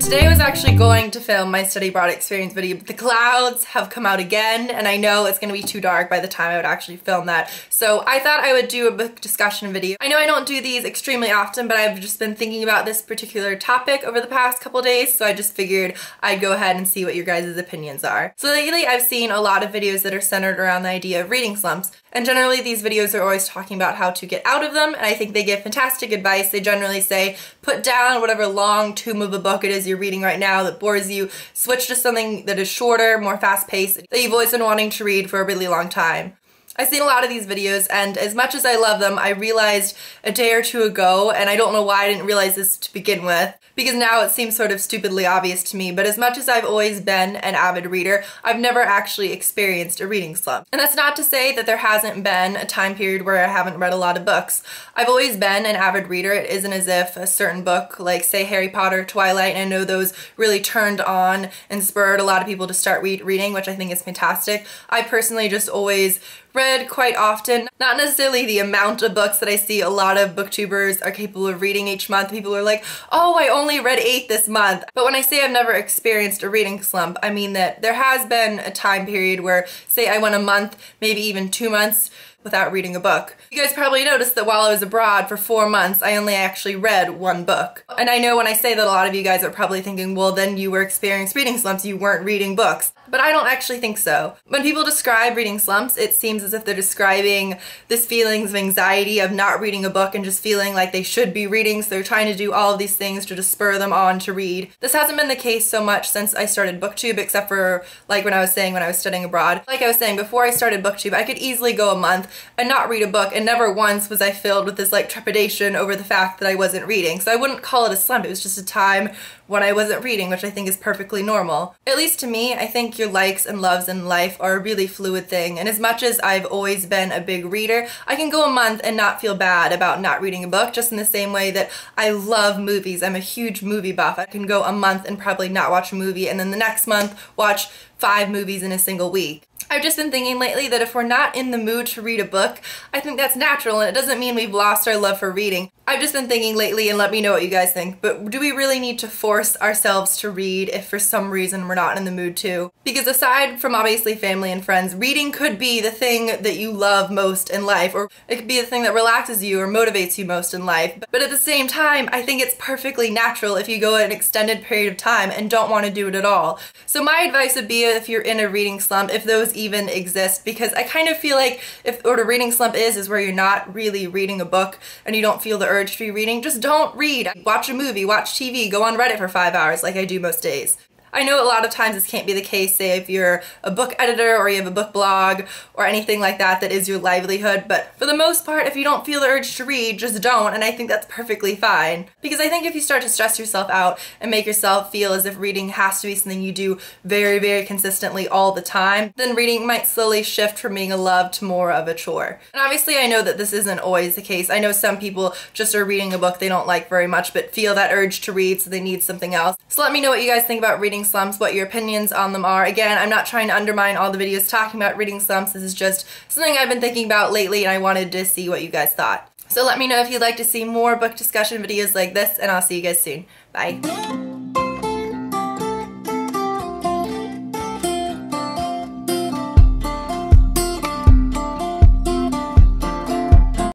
Today I was actually going to film my study abroad experience video, but the clouds have come out again, and I know it's gonna be too dark by the time I would actually film that. So I thought I would do a book discussion video. I know I don't do these extremely often, but I've just been thinking about this particular topic over the past couple days, so I just figured I'd go ahead and see what your guys' opinions are. So lately I've seen a lot of videos that are centered around the idea of reading slumps, and generally these videos are always talking about how to get out of them, and I think they give fantastic advice. They generally say, put down whatever long tome of a book it is you're reading right now that bores you, switch to something that is shorter, more fast-paced, that you've always been wanting to read for a really long time. I've seen a lot of these videos and as much as I love them, I realized a day or two ago, and I don't know why I didn't realize this to begin with, because now it seems sort of stupidly obvious to me, but as much as I've always been an avid reader, I've never actually experienced a reading slump. And that's not to say that there hasn't been a time period where I haven't read a lot of books. I've always been an avid reader. It isn't as if a certain book, like say Harry Potter, Twilight, and I know those really turned on and spurred a lot of people to start read reading, which I think is fantastic. I personally just always read quite often. Not necessarily the amount of books that I see a lot of booktubers are capable of reading each month. People are like, oh, I only read eight this month. But when I say I've never experienced a reading slump, I mean that there has been a time period where, say I went a month, maybe even two months, without reading a book. You guys probably noticed that while I was abroad for four months, I only actually read one book. And I know when I say that a lot of you guys are probably thinking, well then you were experiencing reading slumps, you weren't reading books. But I don't actually think so. When people describe reading slumps, it seems as if they're describing this feelings of anxiety of not reading a book and just feeling like they should be reading, so they're trying to do all of these things to just spur them on to read. This hasn't been the case so much since I started booktube, except for like when I was saying when I was studying abroad. Like I was saying, before I started booktube, I could easily go a month and not read a book, and never once was I filled with this like trepidation over the fact that I wasn't reading. So I wouldn't call it a slump, it was just a time when I wasn't reading, which I think is perfectly normal. At least to me, I think your likes and loves in life are a really fluid thing, and as much as I've always been a big reader, I can go a month and not feel bad about not reading a book, just in the same way that I love movies. I'm a huge movie buff. I can go a month and probably not watch a movie, and then the next month watch five movies in a single week. I've just been thinking lately that if we're not in the mood to read a book, I think that's natural and it doesn't mean we've lost our love for reading. I've just been thinking lately and let me know what you guys think, but do we really need to force ourselves to read if for some reason we're not in the mood to? Because aside from obviously family and friends, reading could be the thing that you love most in life, or it could be the thing that relaxes you or motivates you most in life. But at the same time, I think it's perfectly natural if you go an extended period of time and don't want to do it at all. So my advice would be if you're in a reading slump, if those even exist, because I kind of feel like if what a reading slump is, is where you're not really reading a book and you don't feel the urge to be reading, just don't read. Watch a movie, watch TV, go on Reddit for five hours like I do most days. I know a lot of times this can't be the case, say if you're a book editor or you have a book blog or anything like that that is your livelihood, but for the most part, if you don't feel the urge to read, just don't, and I think that's perfectly fine. Because I think if you start to stress yourself out and make yourself feel as if reading has to be something you do very, very consistently all the time, then reading might slowly shift from being a love to more of a chore. And obviously I know that this isn't always the case. I know some people just are reading a book they don't like very much, but feel that urge to read so they need something else. So let me know what you guys think about reading slumps, what your opinions on them are. Again, I'm not trying to undermine all the videos talking about reading slumps. This is just something I've been thinking about lately and I wanted to see what you guys thought. So let me know if you'd like to see more book discussion videos like this and I'll see you guys soon. Bye.